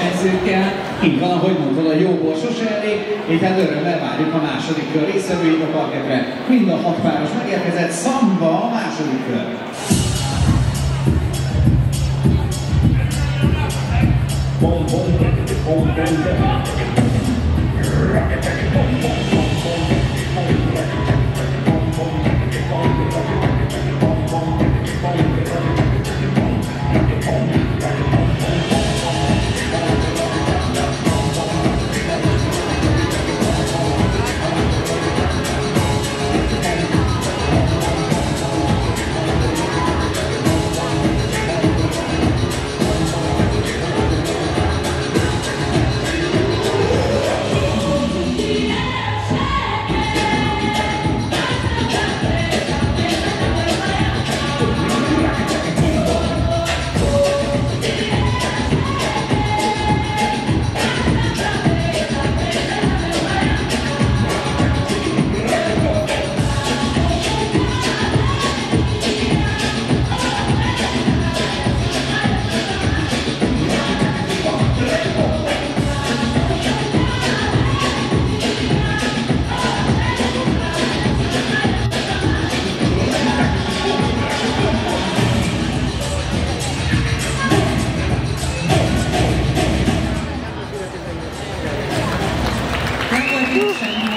versenyszirkel, így van, ahogy mondtad, a jóból sose elég, így hát örömmel várjuk a második kör részvevőit a parketre. Mind a hat páros megérkezett, szamba a második kör. Bom, bom, bom, bom, bom. Jesús.